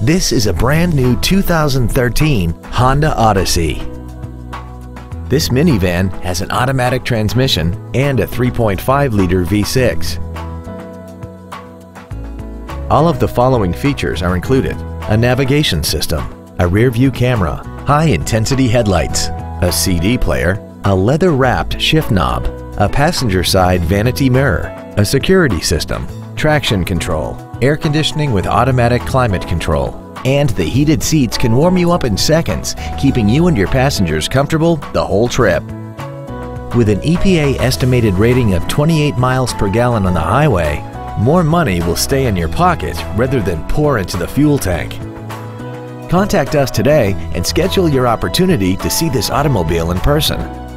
This is a brand new 2013 Honda Odyssey. This minivan has an automatic transmission and a 3.5-liter V6. All of the following features are included. A navigation system, a rear-view camera, high-intensity headlights, a CD player, a leather-wrapped shift knob, a passenger side vanity mirror, a security system, traction control, air conditioning with automatic climate control, and the heated seats can warm you up in seconds, keeping you and your passengers comfortable the whole trip. With an EPA estimated rating of 28 miles per gallon on the highway, more money will stay in your pocket rather than pour into the fuel tank. Contact us today and schedule your opportunity to see this automobile in person.